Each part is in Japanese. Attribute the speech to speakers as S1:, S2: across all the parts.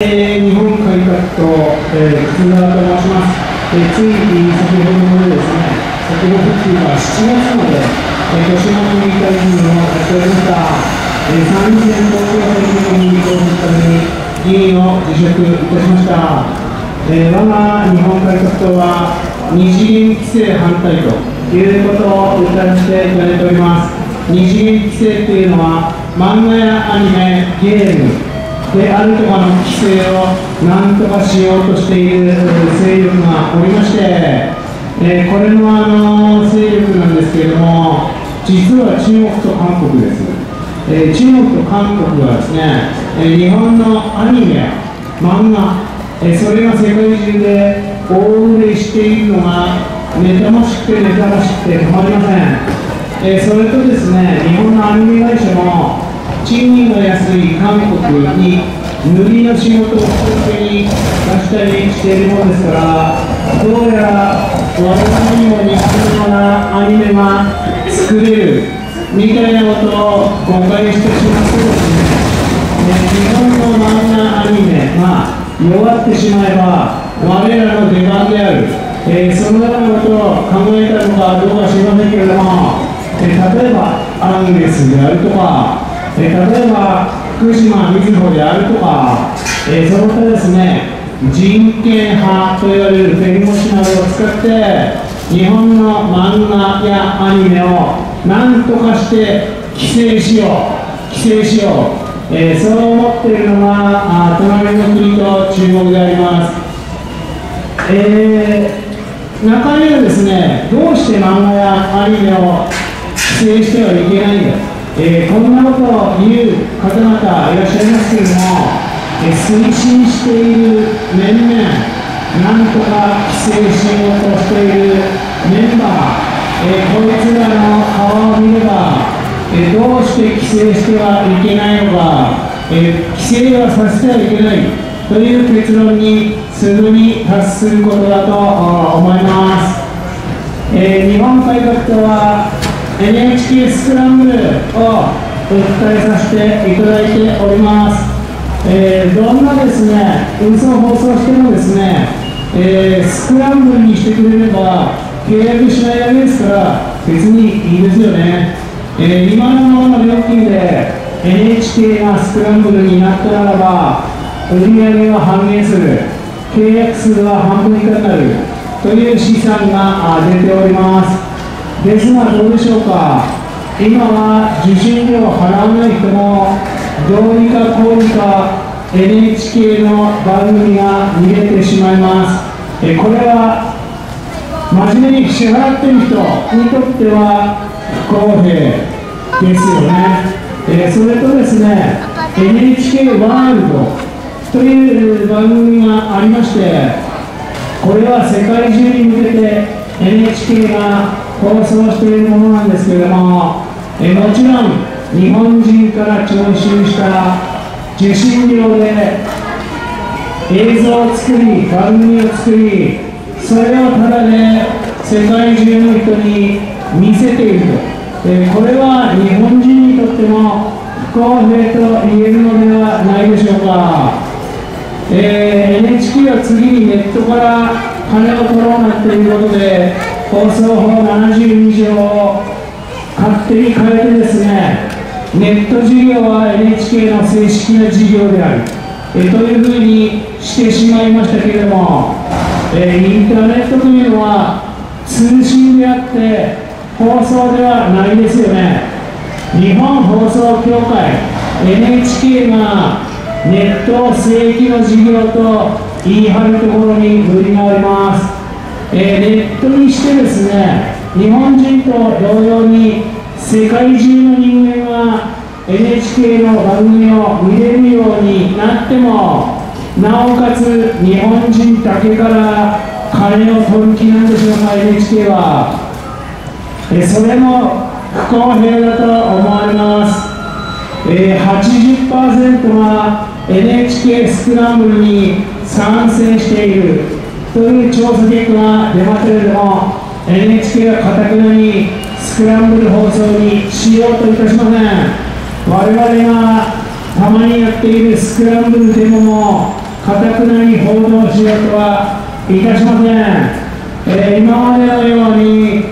S1: えー日本改革と、えー、福沢と申します。えーつい先ほどまでですね、先ほど復旧が7月まで、えー、豊島の議会議員をやっておりました。えー、参議院東京選挙区に立候補するために議員を辞職いたしました。えー我が日本改革党は二次元規制反対ということを訴えさせていただいております。二次元規制っていうのは漫画やアニメ、ゲーム、であるとかの規制をなんとかしようとしている勢力がおりまして、えーこれもあの勢力なんですけれども、実は中国と韓国です。えー中国と韓国はですね、え日本のアニメや漫画、えそれが世界中で大売れしているのが妬ましくて妬ましくてたまりません。えーそれとですね、日本のアニメ会社も賃金の安い韓国に塗りの仕事を人に出したりしているものですから、どうやら我々にも似たようなアニメが作れるみたいなことを誤解してしまってです。ね、え日本の漫画アニメが弱ってしまえば我らの出番である、えーそのようなことを考えたのかどうか知りませんけれども、えー例えばアンゲスであるとか、えー例えば福島みずほであるとか、えーその他ですね人権派と言われる弁護士などを使って日本の漫画やアニメを何とかして規制しよう規制しよう、えーそう思っているのがあ隣の国と中国であります、えー中にはですねどうして漫画やアニメを規制してはいけないんだ、えーこんなことを言う方々いらっしゃいますけれども、えー推進している面々なんとか規制しようとしているメンバー、えーこいつらの顔を見れば、えどうして規制してはいけないのか、え規制はさせてはいけないという結論にすぐに達することだと思います。え日本改革党は NHK スクランブルを訴えさせていただいております。えーどんなですね、嘘を放送してもですね、えースクランブルにしてくれれば契約しないだけですから別にいいですよね。えー今のままの料金で NHK がスクランブルになったならば売り上げは半減する契約数は半分以下になるという試算が出ておりますですがどうでしょうか。今は受信料を払わない人もどうにかこうにか NHK の番組が見れてしまいます。えこれは真面目に支払っている人にとっては不公平ですよね、えそれとですね NHK ワールドという番組がありましてこれは世界中に向けて NHK が放送しているものなんですけれども、えもちろん日本人から徴収した受信料で映像を作り、番組を作り、それをただで世界中の人に見せていると、えこれは日本人にとっても不公平と言えるのではないでしょうか。えー NHK は次にネットから金を取ろうなんていうことで、放送法72条を勝手に変えてですね、ネット事業は NHK の正式な事業である、えというふうにしてしまいましたけれども、えインターネットというのは通信であって放送ではないですよね。日本放送協会 NHK がネット正規の事業と言い張るところに無理があります、えーネットにしてですね日本人と同様に世界中の人間が NHK の番組を見れるようになってもなおかつ日本人だけから金を取る気なんでしょうか NHK は。えーそれも不公平だと思われます、えー80%が NHK スクランブルに賛成している。という調査結果が出ましたけれども NHK はかたくなにスクランブル放送にしようといたしません。我々がたまにやっているスクランブルデモもかたくなに報道しようとはいたしません、えー、今までのように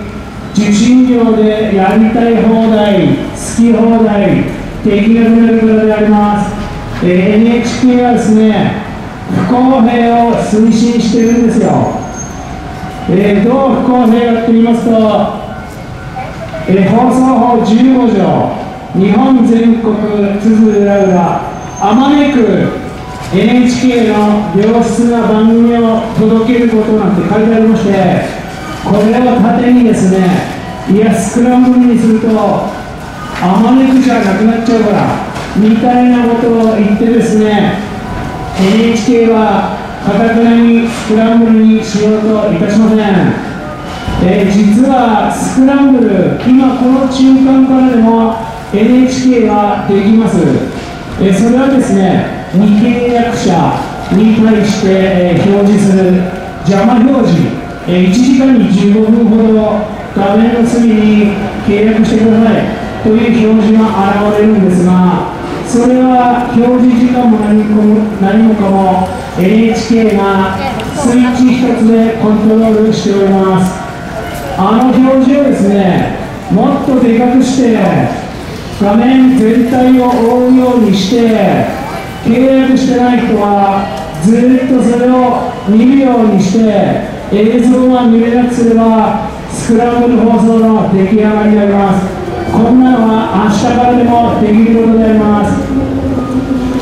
S1: 受信料でやりたい放題好き放題できなくなるからであります、えー、NHK はですね不公平を推進してるんですよ、えー、どう不公平かと言いますと、えー、放送法15条日本全国津々浦々あまねく NHK の良質な番組を届けることなんて書いてありましてこれを盾にですねいやスクランブルにするとあまねくじゃなくなっちゃうからみたいなことを言ってですね NHK はかたくなにスクランブルにしようといたしません、えー、実はスクランブル今この中間からでも NHK はできます、えー、それはですね未契約者に対して、えー、表示する邪魔表示、え、1時間に15分ほど画面の隅に契約してくださいという表示が現れるんですがそれは表示時間も何も何もかも NHK がスイッチ1つでコントロールしております。あの表示をですねもっとでかくして画面全体を覆うようにして契約してない人はずっとそれを見るようにして映像が見れなくすればスクランブル放送の出来上がりであります。こんなのは明日からでもできることであります、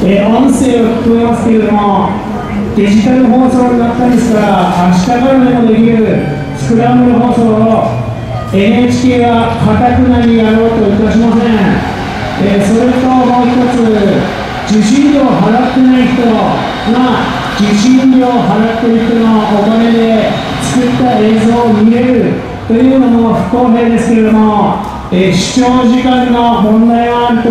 S1: えー、音声を聞こえますけれどもデジタル放送になったんですから明日からでもできるスクランブル放送を NHK はかたくなにやろうといたしません、えー、それともう一つ受信料を払ってない人が受信料を払ってる人のお金で作った映像を見れるというのも不公平ですけれども、えー、視聴時間の問題があると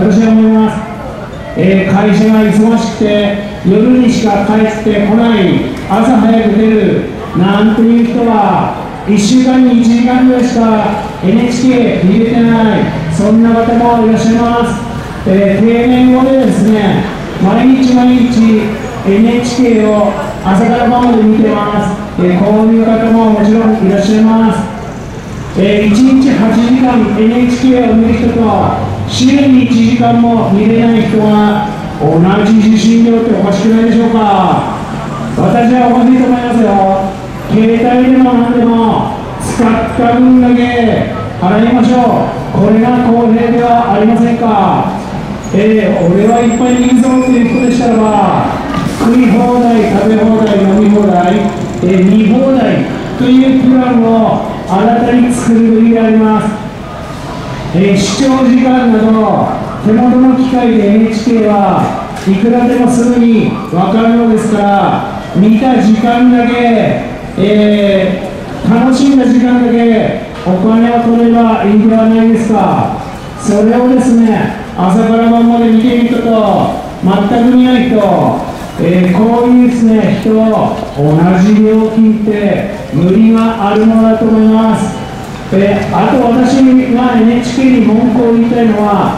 S1: 私は思います、えー、会社が忙しくて夜にしか帰ってこない朝早く出るなんていう人は1週間に1時間ぐらいしか NHK 見れてないそんな方もいらっしゃいます。えー、定年後でですね毎日毎日 NHK を朝から晩まで見てます、えー、こういう方ももちろんいらっしゃいます、えー、1日8時間 NHK を見る人と週に1時間も見れない人は同じ受信料っておかしくないでしょうか。私はおかしいと思いますよ。携帯でも何でも使った分だけ払いましょう。これが公平ではありませんか。えー、俺はいっぱいいるぞっていう人でしたらば食い放題食べ放題飲み放題、えー、見放題というプランを新たに作るべきであります、えー、視聴時間など手元の機械で NHK はいくらでもすぐに分かるのですから見た時間だけ、えー、楽しんだ時間だけお金を取ればいいんではないですか。それをですね朝から晩まで見ている人と全く見ない人、えー、こういうですね人同じ料金って無理があるのだと思います、えー、あと私が NHK に文句を言いたいのは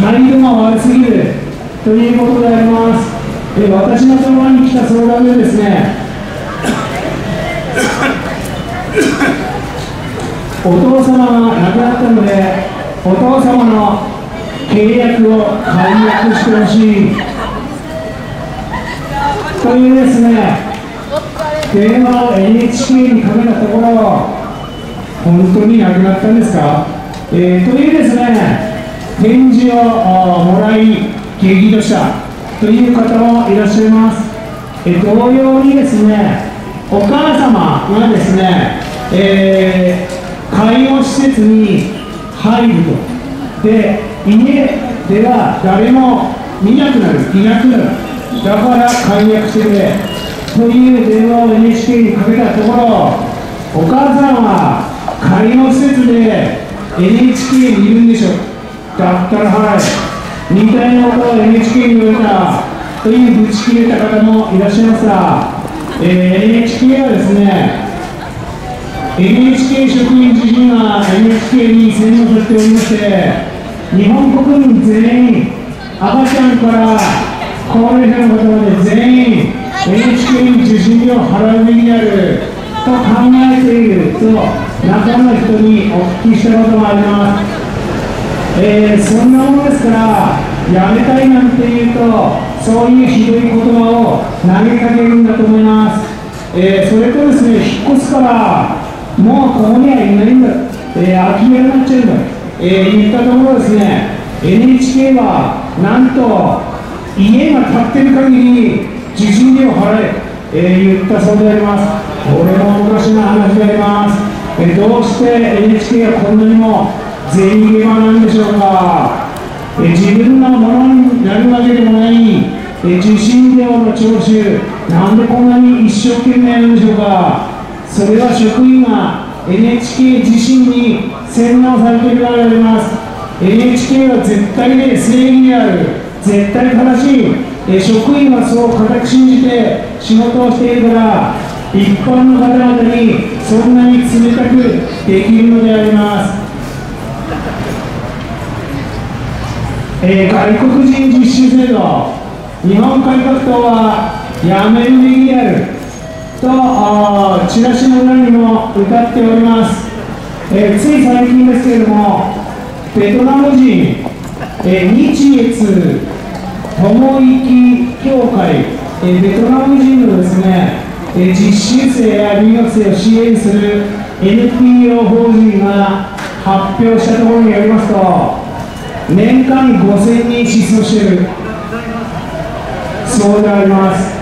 S1: 態度が悪すぎるということであります、えー、私のところに来た相談でですねお父様が亡くなったのでお父様の契約を解約してほしい。というですね電話を NHK にかけたところ本当に亡くなったんですか、えー、というですね返事をもらい激怒したという方もいらっしゃいます、えー、同様にですねお母様がですね、えー、介護施設に入ると。で家では誰も見なくなる、いなくなる、だから解約してくれ。という電話を NHK にかけたところ、お母さんは介護施設で NHK にいるんでしょ、だったらはい、みたいなことを NHK に言われたというぶち切れた方もいらっしゃいますが、えー、NHK はですね、NHK 職員自身が NHK に専用されておりまして、日本国民全員赤ちゃんから高齢者の方まで全員 NHK に受信料を払うべきである。と考えていると中の人にお聞きしたことがあります、えー、そんなものですからやめたいなんて言うとそういうひどい言葉を投げかけるんだと思います、えー、それとですね引っ越すからもうここにはいないんだ、えー、空き家になっちゃうんだ、えー、言ったところですね NHK はなんと家が建ってる限り受信料払ええー、言ったそうであります。これも昔の話であります。えー、どうして NHK がこんなにも全員現場なんでしょうか？えー、自分のものになるわけでもない、えー、受信料の徴収、なんでこんなに一生懸命なんでしょうか？それは職員が NHK 自身に洗脳されているからであります。NHK は絶対で正義である。絶対正しい、え職員はそう固く信じて仕事をしているから一般の方々にそんなに冷たくできるのであります、えー、外国人実習制度日本改革党はやめるべきであるとチラシの裏にも歌っております、えー、つい最近ですけれどもベトナム人、えー、日越友き協会、えベトナム人のですね、え実習生や留学生を支援する NPO 法人が発表したところによりますと年間5000人失踪している。そうであります。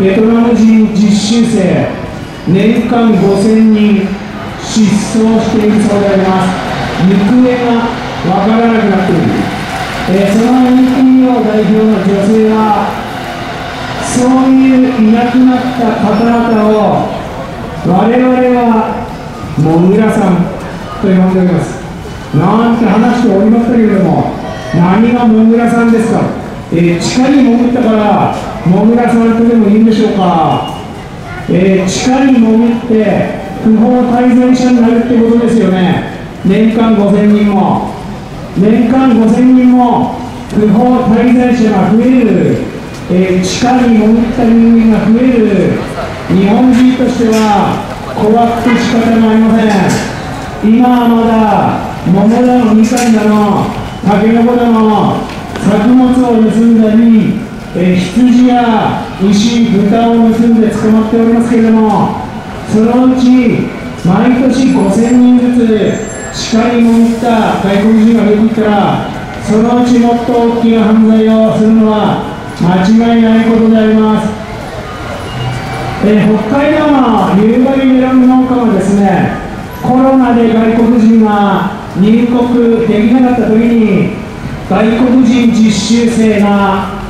S1: ベトナム人実習生年間5000人失踪しているそうであります。行方がわからなくなっている。えー、その NPO 代表の女性はそういういなくなった方々を我々はもぐらさんと呼んでおります。なんて話しておりましたけれども何がもぐらさんですか、えー、地下に潜ったからもぐらさんとでもいいんでしょうか、えー、地下に潜って不法滞在者になるってことですよね。年間5000人も。年間5000人も不法滞在者が増える、えー、地下に潜った人間が増える日本人としては怖くて仕方がありません今はまだ桃だのみかんだのタケノコだの作物を盗んだり、えー、羊や牛豚を盗んで捕まっておりますけれどもそのうち毎年5000人ずつしかりもった外国人が出てきたらそのうちもっと大きな犯罪をするのは間違いないことであります。え北海道の夕張メロン農家はですね。コロナで外国人が入国できなかった時に外国人実習生が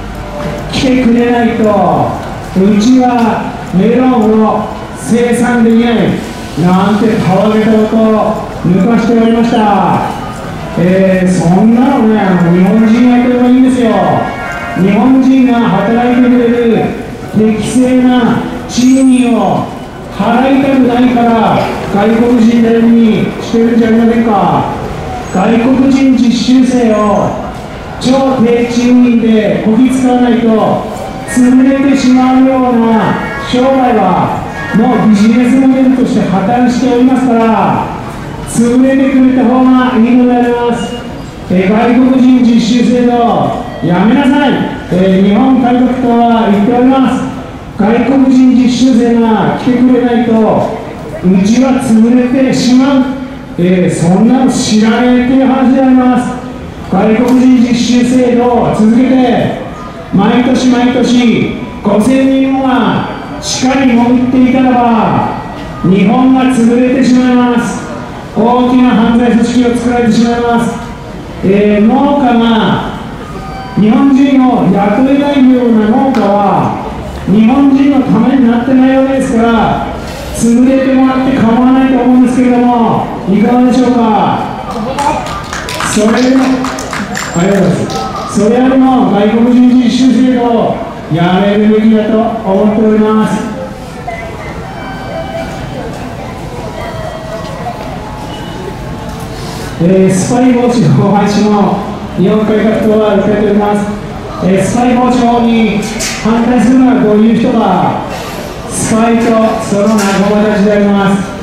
S1: 来てくれないとうちはメロンを生産できない。なんてたわげたこと抜かしておりました、えー、そんなのね日本人がやってればいいんですよ。日本人が働いてくれる適正な賃金を払いたくないから外国人頼りにしてるんじゃありませんか。外国人実習生を超低賃金でこき使わないと潰れてしまうような商売はもうビジネスモデルとして破綻しておりますから優れてくれた方がいいのであります、えー、外国人実習制度やめなさい、えー、日本改革党は言っております。外国人実習生が来てくれないとうちは潰れてしまう、えー、そんなの知らねえという話であります。外国人実習制度を続けて毎年毎年5000人もが地下に潜っていたらば日本が潰れてしまいます。大きな犯罪組織を作られてしまいます、えー、農家が日本人を雇えないような農家は日本人のためになってないわけですから潰れてもらって構わないと思うんですけれどもいかがでしょうか？それでもありがとうございます。それよりも外国人実習制度やめるべきだと思っております。えー、スパイ防止の廃止の日本改革党は訴えております。えー、スパイ防止法に反対するのはどういう人かスパイとその仲間たちであります。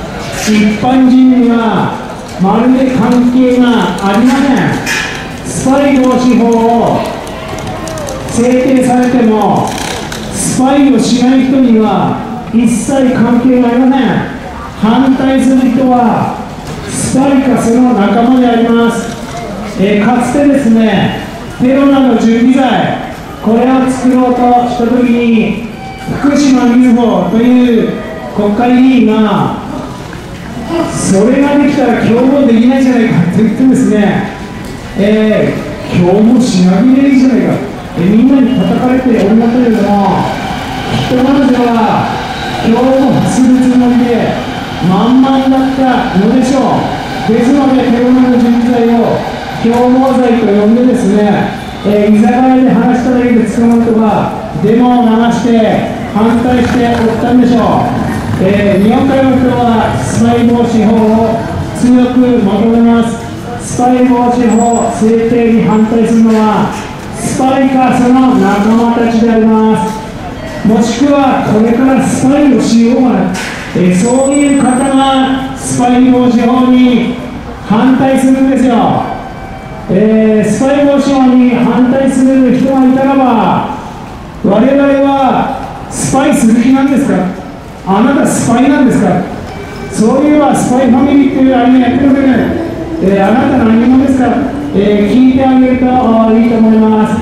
S1: 一般人にはまるで関係がありません。スパイ防止法を制定されてもスパイをしない人には一切関係がありません。反対する人はスパイかその仲間であります、えー、かつてですねテロナの準備剤これを作ろうとした時に福島みずほという国会議員がそれができたら共謀できないじゃないかと言ってですね、えー、共謀しなきゃいけないじゃないか、え、みんなに叩かれておりますけれどもきっと彼女は共謀するつもりで満々だったのでしょうですのでテロナの準備剤を共謀罪と呼んでですねえー、居酒屋で話しただけで捕まるとかデモを流して反対しておったんでしょう、えー、日本海の人はスパイ防止法を強く求めます。スパイ防止法制定に反対するのはスパイかその仲間たちであります。もしくはこれからスパイをしようがな、え、そういう方がスパイ防止法に反対するんですよ。えー、スパイ防止法に反対する人がいたらば我々はスパイする気なんですか？あなたスパイなんですか？そういうはスパイファミリーっていうあれやってるわけね、えー、あなた何者ですか、えー、聞いてあげるといいと思います。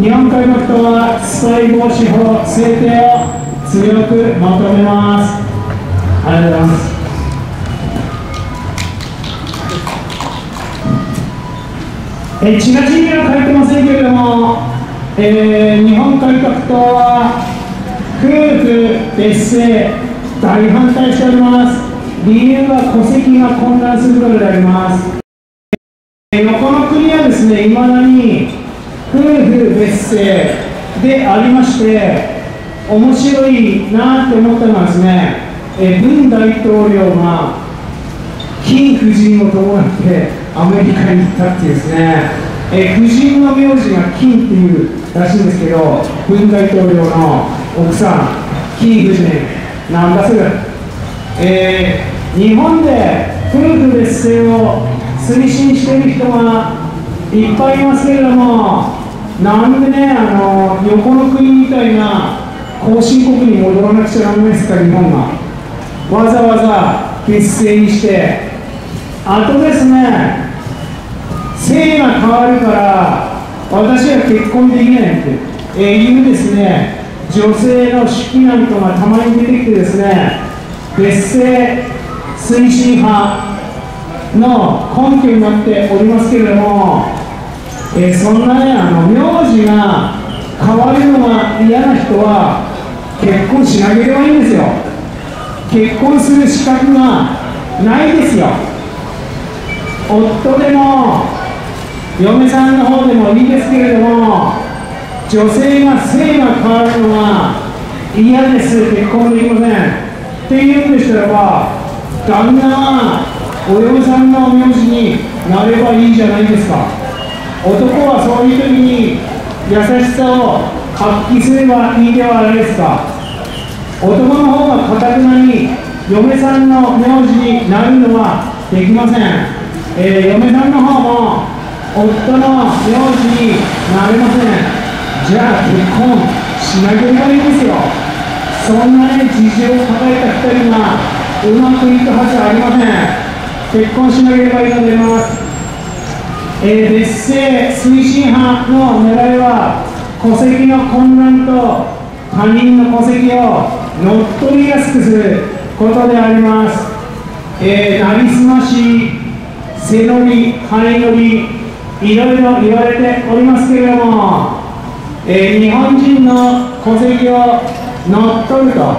S1: 日本海の人はスパイ防止法制定を強く求めます。ありがとうございます。えー、チラシには書いてませんけれども、えー、日本改革党は夫婦別姓大反対しております。理由は戸籍が混乱することであります、えー、横の国はですねいまだに夫婦別姓でありまして面白いなと思ったのはですね、え、文大統領が金夫人を伴ってアメリカに行ったっていうですね、え、夫人の名字が金っていうらしいんですけど文大統領の奥さん金夫人なんだそれ、えー、日本で夫婦別姓を推進している人がいっぱいいますけれどもなんでねあの横の国みたいな後進国に戻らなくちゃならないですか日本が。わざわざ別姓にしてあとですね性が変わるから私は結婚できないって、え、いうですね。女性の手記なんかがたまに出てきてですね別姓推進派。の根拠になっておりますけれども、えー、そんなねあの名字が変わるのが嫌な人は結婚しなければいいんですよ。結婚する資格がないですよ。夫でも嫁さんの方でもいいですけれども女性が性が変わるのは嫌です。結婚できません。っていうんでしたらば旦那はお嫁さんのお名字になればいいじゃないですか。男はそういう時に優しさを発揮すればいいではないですか。男の方がかたくなに嫁さんの名字になるのはできません。えー、嫁さんの方も夫の名字になれません。じゃあ結婚しなければいいですよ。そんなね事情を抱えた2人がうまくいくはずありません。結婚しなければいいのでます、えー、別姓推進派の狙いは戸籍の混乱と他人の戸籍を乗っ取りやすくすることであります、えー、なりすまし背乗り、羽乗り、いろいろ言われておりますけれども、えー、日本人の戸籍を乗っ取ると、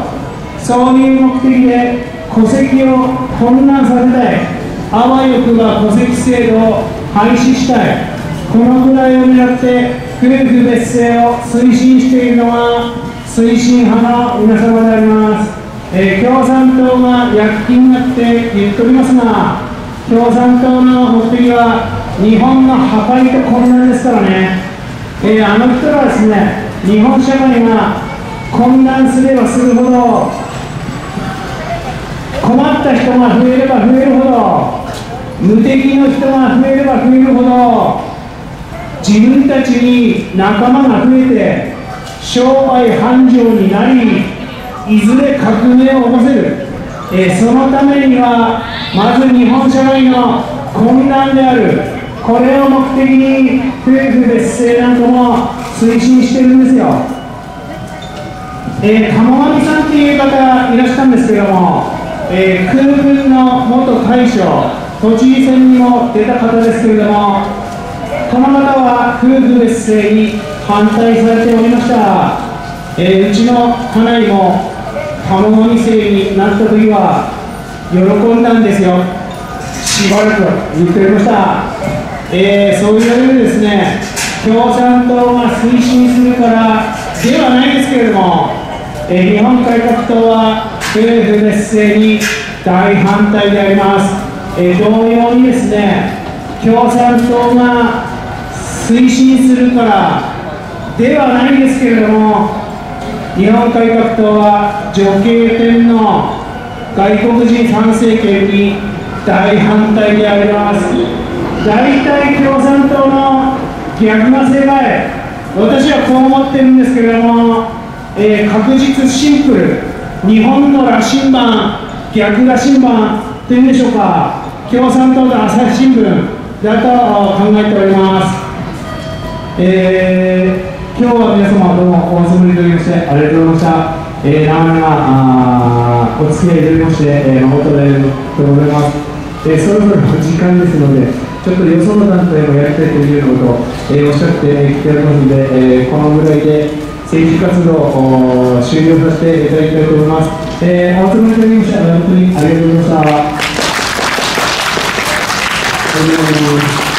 S1: そういう目的で戸籍を混乱させたい、あわよくば戸籍制度を廃止したい、このぐらいを狙って夫婦別姓を推進しているのは推進派の皆様であります。えー、共産党が躍起になって言っておりますが、共産党の目的は日本の破壊と混乱ですからねえー、あの人はですね日本社会が混乱すればするほど困った人が増えれば増えるほど無敵の人が増えれば増えるほど自分たちに仲間が増えて商売繁盛になりいずれ革命を起こせる、え、そのためにはまず日本社会の混乱であるこれを目的に夫婦別姓なんかも推進してるんですよ、えー、鴨上さんっていう方いらっしゃったんですけども、えー、空軍の元大将都知事選にも出た方ですけれどもこの方は夫婦別姓に反対されておりました、えー、うちの家内も鴨上姓になった時は喜んだんですよ。しばらく言っておりました。えー、そういうわけでですね共産党が推進するからではないですけれども、えー、日本改革党は政府別姓に大反対であります、えー、同様にですね共産党が推進するからではないですけれども日本改革党は女系天皇外国人参政権に大反対であります。大体共産党の逆な世界私はこう思ってるんですけれども、えー、確実シンプル。日本の羅針盤逆羅針盤というんでしょうか。共産党と朝日新聞だと考えております、えー、今日は皆様どうもお集まりいただきましてありがとうございましたえー、長々お付き合いいただきまして、えー、誠にありがとうございます、えー、そろそろ時間ですのでちょっとよその団体もやりたいというようなことを、えー、おっしゃってきておりますので、えー、このぐらいで政治活動を終了させていただきたいと思います。えー、お集まりいただきまして本当にありがとうございました。Obrigado.